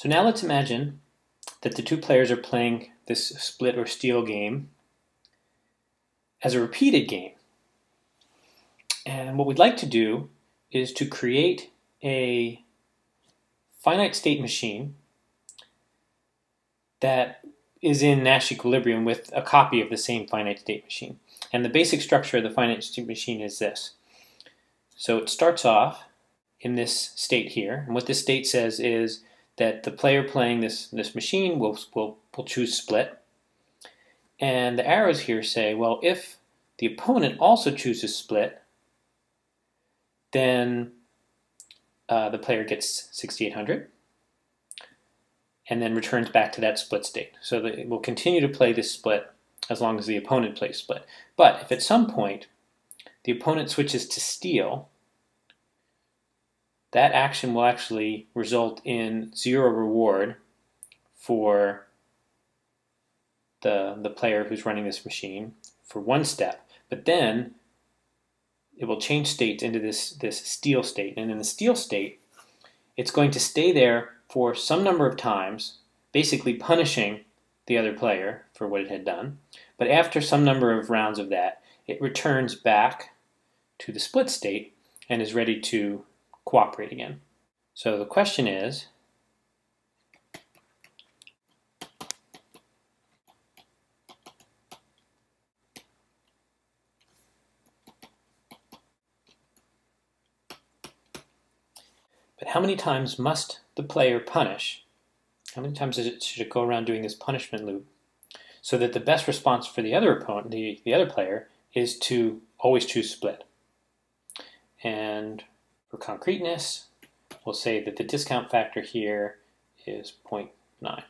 So now let's imagine that the two players are playing this split or steal game as a repeated game. And what we'd like to do is to create a finite state machine that is in Nash equilibrium with a copy of the same finite state machine. And the basic structure of the finite state machine is this. So it starts off in this state here. And what this state says is that the player playing this, this machine will, will, will choose split. And the arrows here say, well, if the opponent also chooses split, then uh, the player gets 6800 and then returns back to that split state. So that it will continue to play this split as long as the opponent plays split. But if at some point the opponent switches to steal, that action will actually result in zero reward for the, the player who's running this machine for one step. But then it will change state into this, this steal state. And in the steal state, it's going to stay there for some number of times, basically punishing the other player for what it had done. But after some number of rounds of that, it returns back to the split state and is ready to cooperate again. So the question is, but how many times must the player punish? How many times it, should it go around doing this punishment loop? So that the best response for the other opponent, the, the other player, is to always choose split. And for concreteness, we'll say that the discount factor here is 0.9.